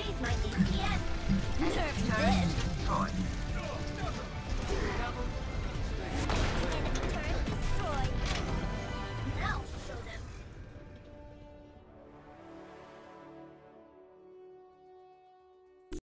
raise my